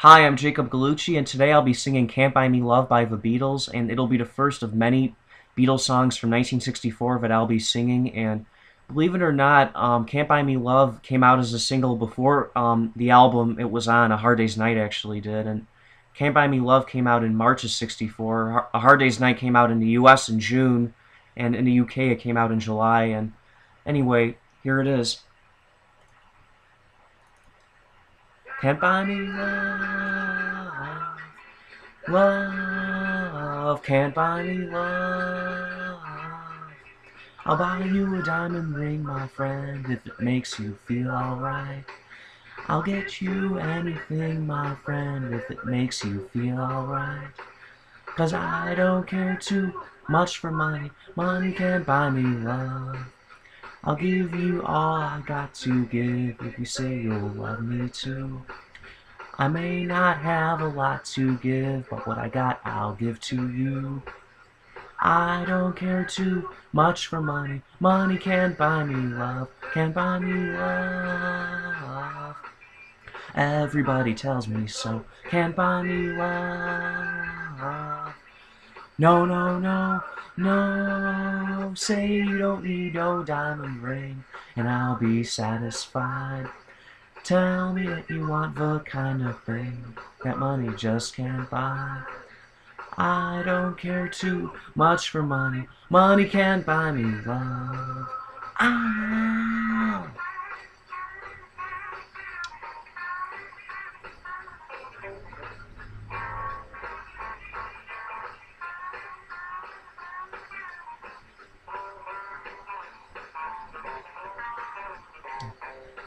Hi, I'm Jacob Gallucci, and today I'll be singing Can't Buy Me Love by the Beatles, and it'll be the first of many Beatles songs from 1964 that I'll be singing, and believe it or not, um, Can't Buy Me Love came out as a single before um, the album it was on, A Hard Day's Night actually did, and Can't Buy Me Love came out in March of 64, A Hard Day's Night came out in the US in June, and in the UK it came out in July, and anyway, here it is. Can't buy me love, love, can't buy me love. I'll buy you a diamond ring, my friend, if it makes you feel alright. I'll get you anything, my friend, if it makes you feel alright. Cause I don't care too much for money, money can't buy me love. I'll give you all I got to give if you say you'll love me too. I may not have a lot to give, but what I got I'll give to you. I don't care too much for money. Money can't buy me love, can't buy me love. Everybody tells me so, can't buy me love. No, no, no, no. Say you don't need no diamond ring, and I'll be satisfied. Tell me that you want the kind of thing that money just can't buy. I don't care too much for money. Money can't buy me love. Ah.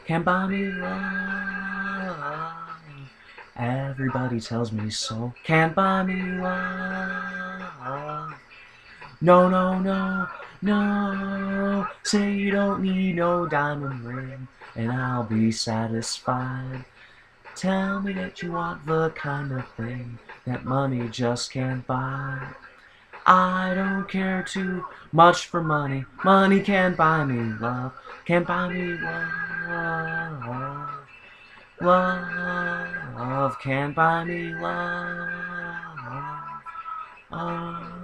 Can't buy me love. Everybody tells me so. Can't buy me love. No, no, no, no. Say you don't need no diamond ring, and I'll be satisfied. Tell me that you want the kind of thing that money just can't buy. I don't care too much for money. Money can't buy me love. Can't buy me love. Love can't buy me love. Oh.